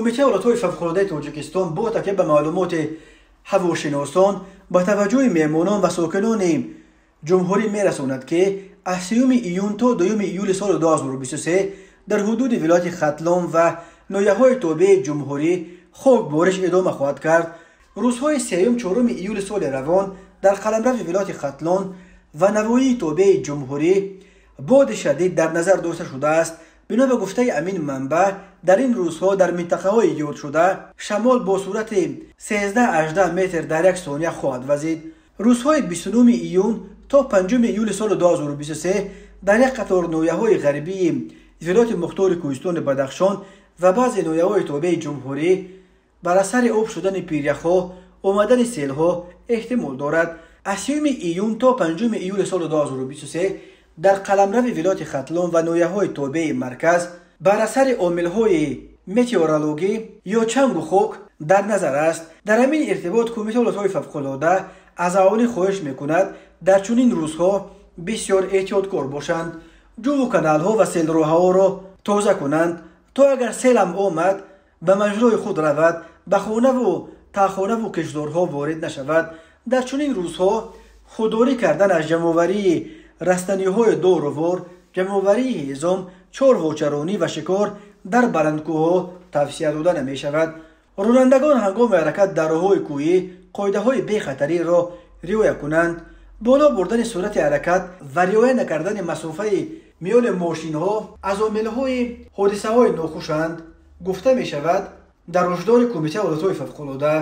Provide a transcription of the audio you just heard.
کمیته حالت‌های فوق‌العاده تاجیکستان با تکیه به معلومات هواشناسان به توجه مهمانان و ساکنان جمهوری میرساند که از سی‌ام ایون تا دوم ایول سال 2023 در حدود ولایت ختلان و ناحیه های تابع جمهوری خاک بارش ادامه خواهد کرد. روزهای سیوم چهارم ایول سال روان در قلمرو ولایت ختلان و نواحی تابع جمهوری باد شدید در نظر داشته شده است. بنا به گفته امین منبع در این روزها در منطقه های یاد شده شمال با صورت 13 18 متر در یک ثانیه خواهد وزید. روزهای 29 ایون تا 5 ایول سال 2023 در یک قطار نویه های غربی ولایت مختار کوهستان بدخشان و بعضی نویه های توبه جمهوری بر اثر آب شدن پیریخها آمدن سیلها احتمال دارد. از ایون تا 5 ایول سال 2023 در قلمرو ولایت ختلان و نویه های توبه مرکز بر اثر عامل های یا چنگ و خوک در نظر است در همین ارتباط کمیته ولایت‌های فوق‌العاده از اهالی خواهش می‌کند در چنین روزها بسیار احتیاطکار باشند. جو و کانال ها و سیل روها را تازه کنند تا اگر سیل هم آمد به مجرای خود رود به خانه و تاخانه растаниҳои доровор ҷамъоварии ҳизом чорвочаронӣ ва шикор дар баландкӯҳҳо тавсия дода намешавад ронандагон ҳангоми ҳаракат дар роҳҳои кӯӣ қоидаҳои бехатариро риоя кунанд. Боло бурдани суръати ҳаракат ва риоя накардани масофаи миёни мошинҳо аз омилҳои ҳодисаҳои нохушанд гуфта мешавад дар рӯшдори кумитаи ҳолатҳои фавқулода